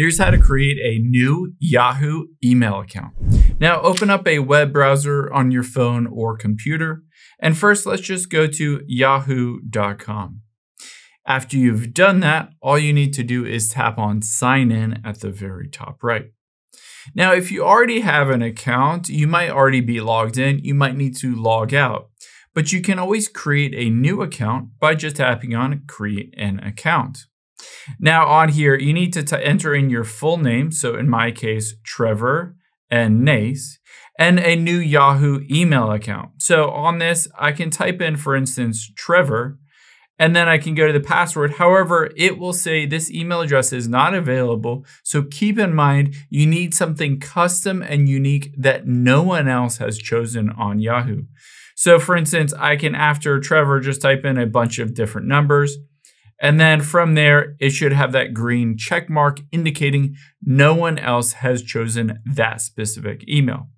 Here's how to create a new Yahoo email account. Now open up a web browser on your phone or computer. And first, let's just go to yahoo.com. After you've done that, all you need to do is tap on sign in at the very top right. Now, if you already have an account, you might already be logged in. You might need to log out, but you can always create a new account by just tapping on create an account. Now on here, you need to enter in your full name. So in my case, Trevor and Nace, and a new Yahoo email account. So on this, I can type in, for instance, Trevor, and then I can go to the password. However, it will say this email address is not available. So keep in mind, you need something custom and unique that no one else has chosen on Yahoo. So for instance, I can, after Trevor, just type in a bunch of different numbers. And then from there, it should have that green check mark indicating no one else has chosen that specific email.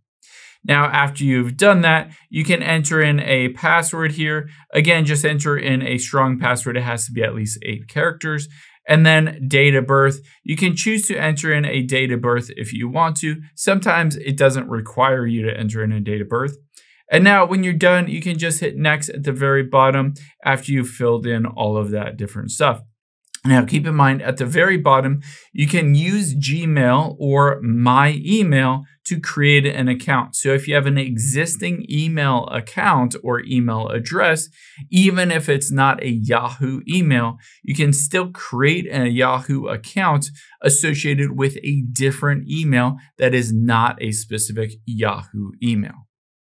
Now, after you've done that, you can enter in a password here. Again, just enter in a strong password. It has to be at least eight characters. And then date of birth. You can choose to enter in a date of birth if you want to. Sometimes it doesn't require you to enter in a date of birth. And now when you're done, you can just hit next at the very bottom after you've filled in all of that different stuff. Now, keep in mind at the very bottom, you can use Gmail or My Email to create an account. So if you have an existing email account or email address, even if it's not a Yahoo email, you can still create a Yahoo account associated with a different email that is not a specific Yahoo email.